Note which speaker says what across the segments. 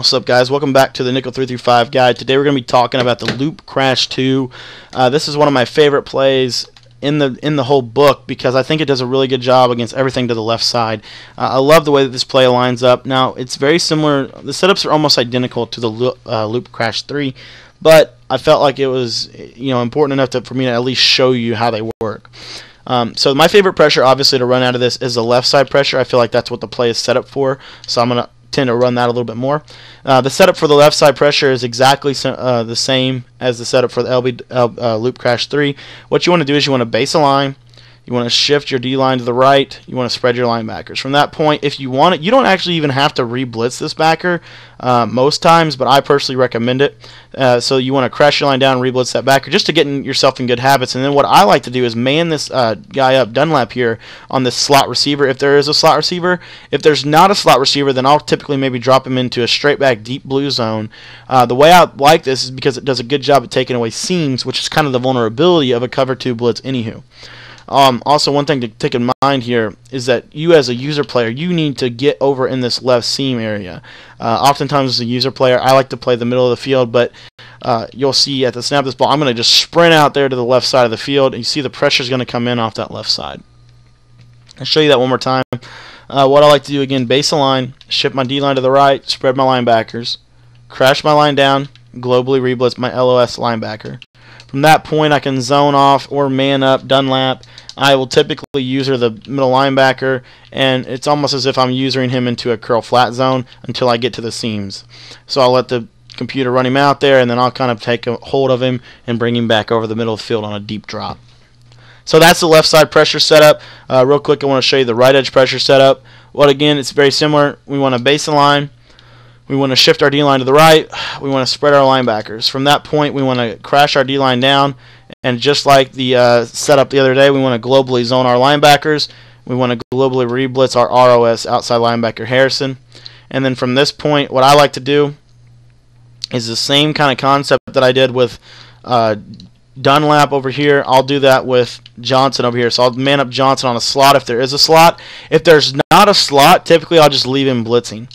Speaker 1: What's up guys, welcome back to the Nickel 335 guide. Today we're going to be talking about the Loop Crash 2. Uh, this is one of my favorite plays in the in the whole book because I think it does a really good job against everything to the left side. Uh, I love the way that this play lines up. Now it's very similar, the setups are almost identical to the Loop, uh, Loop Crash 3, but I felt like it was you know important enough to, for me to at least show you how they work. Um, so my favorite pressure obviously to run out of this is the left side pressure. I feel like that's what the play is set up for. So I'm going to tend to run that a little bit more. Uh, the setup for the left side pressure is exactly uh, the same as the setup for the LB uh, Loop Crash 3. What you want to do is you want to base a line, you want to shift your D line to the right. You want to spread your linebackers. From that point, if you want it, you don't actually even have to re-blitz this backer uh, most times, but I personally recommend it. Uh, so you want to crash your line down and re-blitz that backer just to get in yourself in good habits. And then what I like to do is man this uh, guy up, Dunlap here, on this slot receiver if there is a slot receiver. If there's not a slot receiver, then I'll typically maybe drop him into a straight back deep blue zone. Uh, the way I like this is because it does a good job at taking away seams, which is kind of the vulnerability of a cover two blitz anywho. Um, also, one thing to take in mind here is that you, as a user player, you need to get over in this left seam area. Uh, oftentimes, as a user player, I like to play the middle of the field, but uh, you'll see at the snap of this ball, I'm going to just sprint out there to the left side of the field, and you see the pressure is going to come in off that left side. I'll show you that one more time. Uh, what I like to do again, base a line, shift my D line to the right, spread my linebackers, crash my line down, globally reblitz my LOS linebacker. From that point, I can zone off or man up Dunlap. I will typically user the middle linebacker, and it's almost as if I'm using him into a curl flat zone until I get to the seams. So I'll let the computer run him out there, and then I'll kind of take a hold of him and bring him back over the middle of the field on a deep drop. So that's the left side pressure setup. Uh, real quick, I want to show you the right edge pressure setup. Well, again, it's very similar. We want a base line. We want to shift our D-line to the right. We want to spread our linebackers. From that point, we want to crash our D-line down. And just like the uh, setup the other day, we want to globally zone our linebackers. We want to globally re-blitz our ROS outside linebacker Harrison. And then from this point, what I like to do is the same kind of concept that I did with uh, Dunlap over here. I'll do that with Johnson over here. So I'll man up Johnson on a slot if there is a slot. If there's not a slot, typically I'll just leave him blitzing.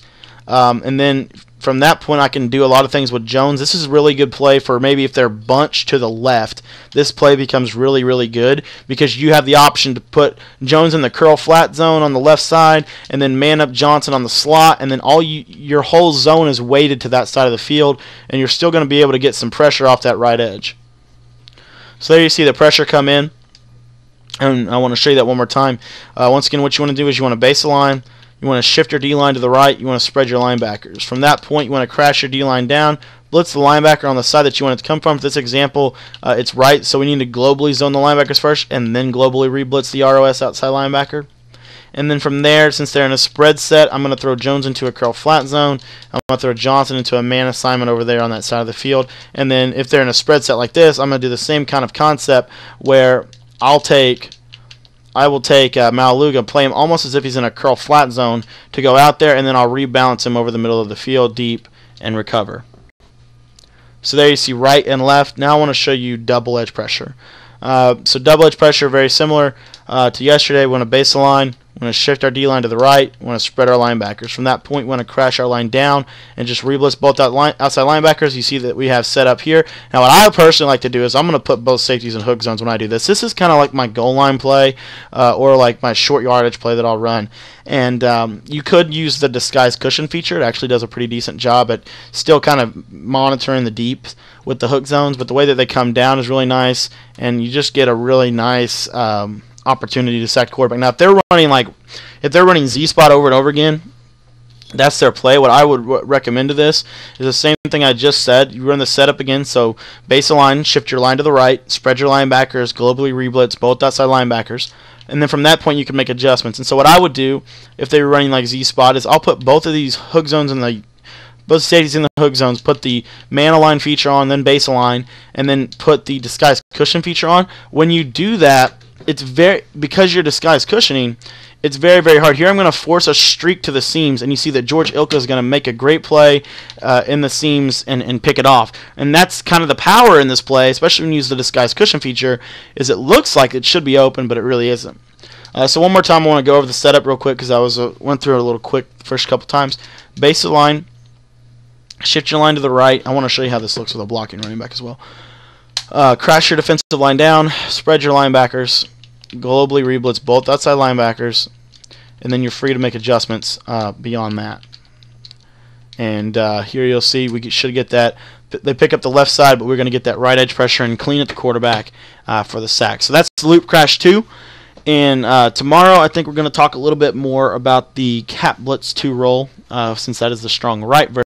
Speaker 1: Um, and then from that point, I can do a lot of things with Jones. This is a really good play for maybe if they're bunched to the left. This play becomes really, really good because you have the option to put Jones in the curl flat zone on the left side and then man up Johnson on the slot. And then all you, your whole zone is weighted to that side of the field, and you're still going to be able to get some pressure off that right edge. So there you see the pressure come in. And I want to show you that one more time. Uh, once again, what you want to do is you want to base the line you want to shift your D-line to the right. You want to spread your linebackers. From that point, you want to crash your D-line down, blitz the linebacker on the side that you want it to come from. For this example, uh, it's right, so we need to globally zone the linebackers first and then globally re-blitz the ROS outside linebacker. And then from there, since they're in a spread set, I'm going to throw Jones into a curl flat zone. I'm going to throw Johnson into a man assignment over there on that side of the field. And then if they're in a spread set like this, I'm going to do the same kind of concept where I'll take I will take uh, Maualuga, play him almost as if he's in a curl flat zone to go out there, and then I'll rebalance him over the middle of the field deep and recover. So there you see right and left. Now I want to show you double edge pressure. Uh, so double edge pressure, very similar uh, to yesterday. We want to base the line. We want to shift our D line to the right. We want to spread our linebackers. From that point, we want to crash our line down and just reblitz both out line, outside linebackers. You see that we have set up here. Now, what I personally like to do is I'm going to put both safeties in hook zones when I do this. This is kind of like my goal line play uh, or like my short yardage play that I'll run. And um, you could use the disguise cushion feature. It actually does a pretty decent job at still kind of monitoring the deep with the hook zones. But the way that they come down is really nice, and you just get a really nice. Um, opportunity to sack quarterback. Now, if they're running like, if they're running Z spot over and over again, that's their play. What I would recommend to this is the same thing I just said. You run the setup again, so base line, shift your line to the right, spread your linebackers, globally reblitz both outside linebackers, and then from that point you can make adjustments. And so what I would do if they were running like Z spot is I'll put both of these hook zones in the both safeties in the hook zones, put the man align feature on, then base align, and then put the disguise cushion feature on. When you do that, it's very because you're disguised cushioning. It's very very hard. Here I'm going to force a streak to the seams, and you see that George Iloka is going to make a great play uh, in the seams and, and pick it off. And that's kind of the power in this play, especially when you use the disguised cushion feature, is it looks like it should be open, but it really isn't. Uh, so one more time, I want to go over the setup real quick because I was uh, went through it a little quick first couple times. Base the line, Shift your line to the right. I want to show you how this looks with a blocking running back as well. Uh, crash your defensive line down. Spread your linebackers. Globally reblitz both outside linebackers. And then you're free to make adjustments uh, beyond that. And uh, here you'll see we should get that. They pick up the left side, but we're going to get that right edge pressure and clean at the quarterback uh, for the sack. So that's Loop Crash 2. And uh, tomorrow, I think we're going to talk a little bit more about the Cap Blitz 2 role, uh, since that is the strong right version.